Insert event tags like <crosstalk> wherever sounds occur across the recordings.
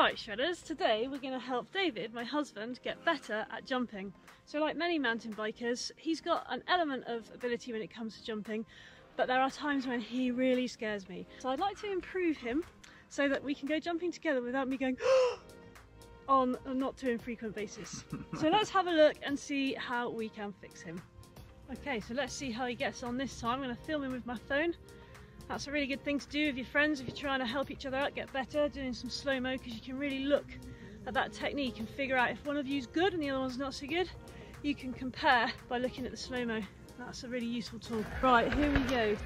Alright Shredders, today we're going to help David, my husband, get better at jumping. So like many mountain bikers, he's got an element of ability when it comes to jumping, but there are times when he really scares me. So I'd like to improve him so that we can go jumping together without me going <gasps> on a not too infrequent basis. <laughs> so let's have a look and see how we can fix him. Okay, so let's see how he gets on this time. I'm going to film him with my phone that's a really good thing to do with your friends if you're trying to help each other out get better, doing some slow-mo because you can really look at that technique and figure out if one of you's good and the other one's not so good. You can compare by looking at the slow-mo. That's a really useful tool. Right, here we go.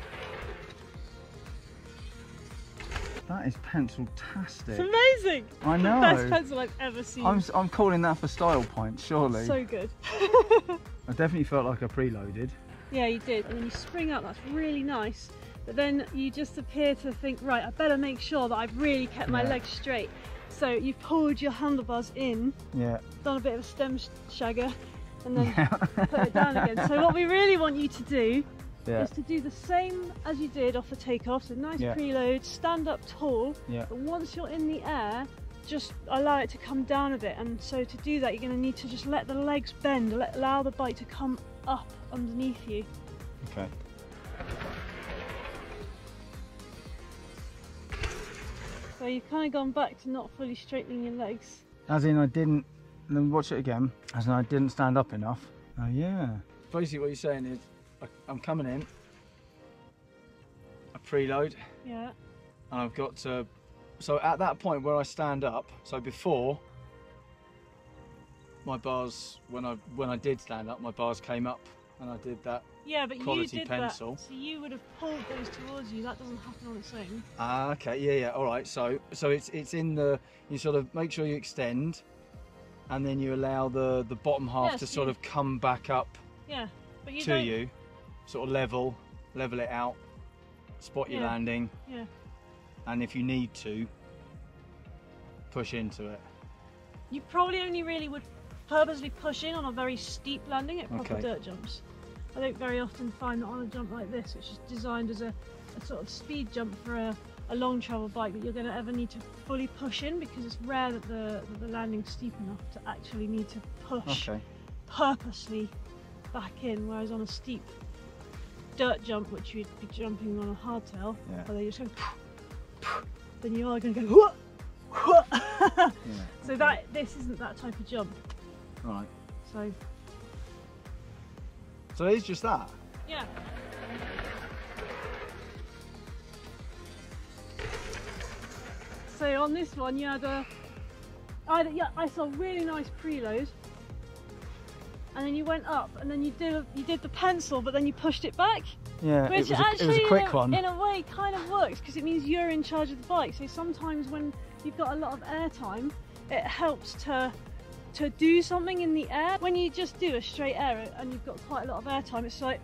That is pencil-tastic. It's amazing! I know. The best pencil I've ever seen. I'm, I'm calling that for style points, surely. So good. I definitely felt like I preloaded. <laughs> Yeah, you did. And then you spring up, that's really nice but then you just appear to think, right, I better make sure that I've really kept my yeah. legs straight. So you've pulled your handlebars in, yeah. done a bit of a stem shagger, and then yeah. put it down again. So what we <laughs> really want you to do yeah. is to do the same as you did off the takeoff. So nice yeah. preload, stand up tall, yeah. but once you're in the air, just allow it to come down a bit. And so to do that, you're going to need to just let the legs bend, let, allow the bike to come up underneath you. Okay. So you've kind of gone back to not fully straightening your legs. As in I didn't, then watch it again, as in I didn't stand up enough. Oh yeah. Basically what you're saying is, I'm coming in, I preload. Yeah. And I've got to, so at that point where I stand up, so before, my bars, when I when I did stand up, my bars came up and I did that yeah, but quality you did pencil. That, so you would have pulled those towards you. That doesn't happen on its own. Ah, okay, yeah, yeah. All right. So, so it's it's in the you sort of make sure you extend, and then you allow the the bottom half yes, to sort of come back up. Yeah, but you to don't... you, sort of level, level it out, spot your yeah. landing. Yeah. And if you need to, push into it. You probably only really would purposely push in on a very steep landing at proper okay. dirt jumps. I don't very often find that on a jump like this, which is designed as a, a sort of speed jump for a, a long travel bike, that you're going to ever need to fully push in because it's rare that the, that the landing's steep enough to actually need to push okay. purposely back in, whereas on a steep dirt jump, which you'd be jumping on a hardtail, yeah. where they just go, then you are going to go, Whoa! Whoa! <laughs> yeah, so that this isn't that type of jump. Right. So so it's just that? Yeah. So on this one you had a, I had yeah, I saw a really nice preload and then you went up and then you did you did the pencil but then you pushed it back. Yeah, which it was, actually, it was a quick in a, one. In a way kind of works because it means you're in charge of the bike. So sometimes when you've got a lot of air time, it helps to to do something in the air. When you just do a straight air and you've got quite a lot of air time, it's like,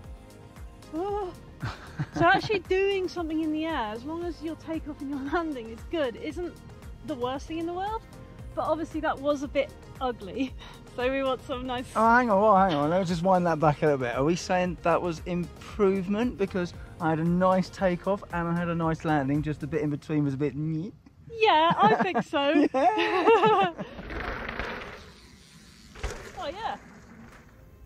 oh. <laughs> so actually doing something in the air, as long as your takeoff and your <laughs> landing is good, isn't the worst thing in the world. But obviously that was a bit ugly. <laughs> So we want some nice... Oh, hang on, well, hang on. Let's just wind that back a little bit. Are we saying that was improvement? Because I had a nice takeoff and I had a nice landing, just a bit in between was a bit... Yeah, I think so. Yeah.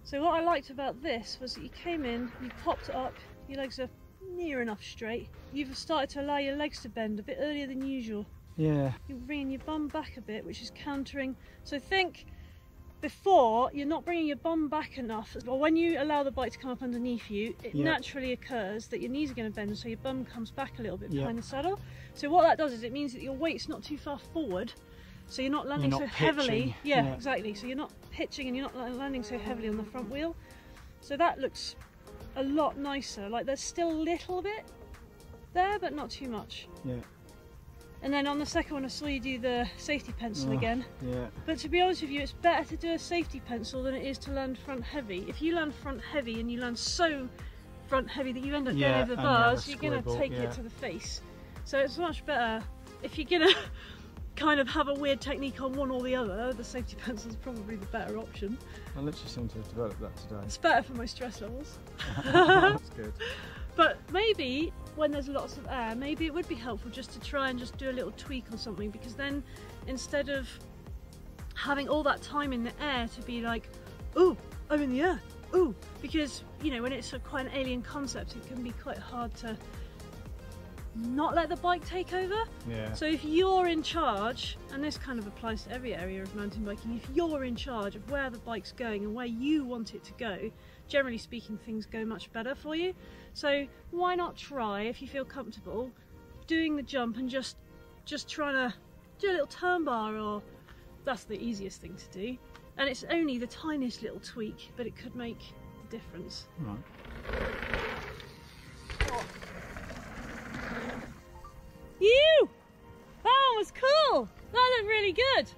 So what I liked about this was that you came in, you popped up, your legs are near enough straight. You've started to allow your legs to bend a bit earlier than usual. Yeah. You're bringing your bum back a bit, which is countering. So think before you're not bringing your bum back enough. Well, when you allow the bike to come up underneath you, it yep. naturally occurs that your knees are going to bend, so your bum comes back a little bit yep. behind the saddle. So what that does is it means that your weight's not too far forward, so you're not landing you're not so pitching. heavily. Yeah, yeah, exactly. So you're not pitching and you're not landing so heavily on the front wheel. So that looks a lot nicer. Like there's still a little bit there, but not too much. Yeah. And then on the second one, I saw you do the safety pencil oh, again. Yeah. But to be honest with you, it's better to do a safety pencil than it is to land front heavy. If you land front heavy and you land so front heavy that you end up yeah, going over the bars, you are going to take yeah. it to the face. So it's much better if you're going to kind of have a weird technique on one or the other, the safety <laughs> pencil is probably the better option. I literally seem to have developed that today. It's better for my stress levels. <laughs> That's good. <laughs> But maybe when there's lots of air, maybe it would be helpful just to try and just do a little tweak or something because then instead of having all that time in the air to be like, oh, I'm in the air, oh, because you know when it's a, quite an alien concept, it can be quite hard to not let the bike take over. Yeah. So if you're in charge, and this kind of applies to every area of mountain biking, if you're in charge of where the bike's going and where you want it to go, generally speaking things go much better for you. So why not try, if you feel comfortable, doing the jump and just just trying to do a little turn bar or that's the easiest thing to do. And it's only the tiniest little tweak, but it could make the difference. Right. You! That one was cool! That looked really good!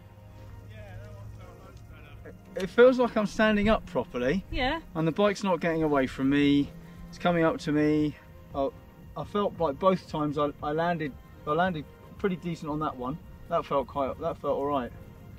It feels like I'm standing up properly Yeah. and the bike's not getting away from me. It's coming up to me. I, I felt like both times I, I landed I landed pretty decent on that one. That felt quite that felt alright.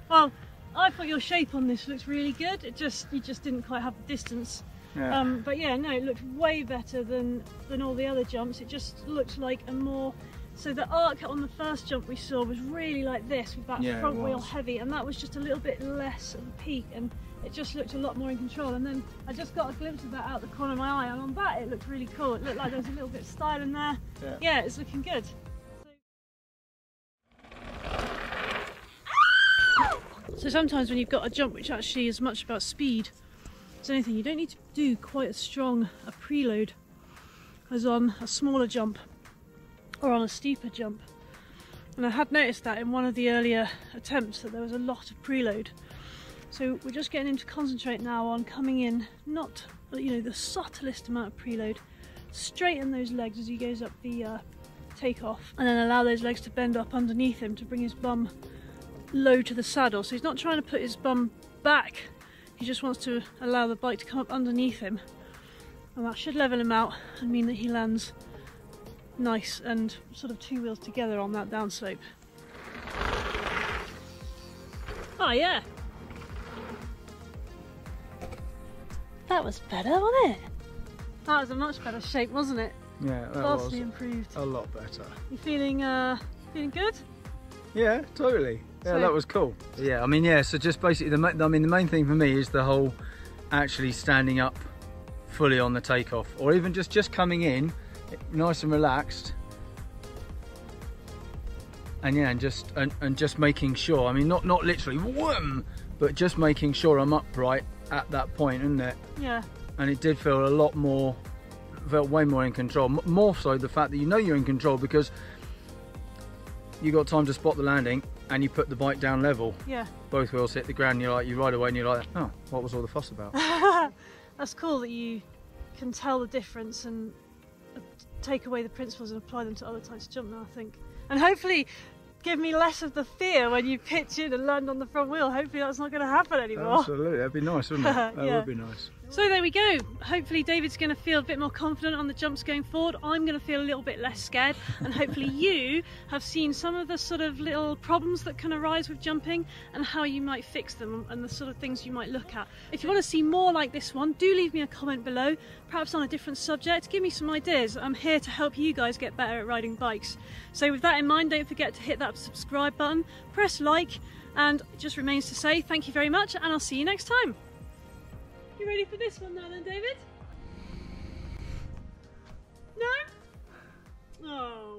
Well, I thought your shape on this looks really good. It just you just didn't quite have the distance. Yeah. Um, but yeah, no, it looked way better than than all the other jumps. It just looked like a more so the arc on the first jump we saw was really like this with that Yeah, front wheel heavy, and that was just a little bit less of a peak, and it just looked a lot more in control. And then I just got a glimpse of that out the corner of my eye, and on that it looked really cool. It looked like there was a little bit of style in there. Yeah. Yeah, it's looking good. So sometimes when you've got a jump which actually is much about speed as anything, you don't need to do quite as strong a preload as on a smaller jump or on a steeper jump. And I had noticed that in one of the earlier attempts that there was a lot of preload. So we're just getting him to concentrate now on coming in, not you know the subtlest amount of preload, straighten those legs as he goes up the uh, takeoff, and then allow those legs to bend up underneath him to bring his bum low to the saddle. So he's not trying to put his bum back, he just wants to allow the bike to come up underneath him. And that should level him out and mean that he lands nice and sort of two wheels together on that downslope. Oh yeah. That was better, wasn't it? That was a much better shape, wasn't it? Yeah, that Vastly was improved. a lot better. You feeling uh feeling good? Yeah, totally. Yeah, So- that was cool. Yeah, I mean, yeah. So just basically, the ma- I mean, the main thing for me is the whole actually standing up fully on the takeoff, or even just just coming in, nice and relaxed, and yeah, and just and, and just making sure. I mean, not not literally but just making sure I'm upright at that point, isn't it? Yeah. and it did feel a lot more felt way more in control M- more so the fact that you know you're in control because you got time to spot the landing and you put the bike down level Yeah. both wheels hit the ground and you're like you ride away and you're like oh what was all the fuss about <laughs> That's cool that you can tell the difference and take away the principles and apply them to other types of jump now, I think. And hopefully give me less of the fear when you pitch in and land on the front wheel. Hopefully that's not going to happen anymore. absolutely that'd be nice wouldn't it <laughs> that Yeah. would be nice So there we go. Hopefully David's going to feel a bit more confident on the jumps going forward. I'm going to feel a little bit less scared and hopefully you have seen some of the sort of little problems that can arise with jumping and how you might fix them and the sort of things you might look at. If you want to see more like this one, do leave me a comment below, perhaps on a different subject. Give me some ideas. I'm here to help you guys get better at riding bikes. So with that in mind, don't forget to hit that subscribe button, press like, and just remains to say thank you very much and I'll see you next time. You ready for this one now then, David? No? Oh.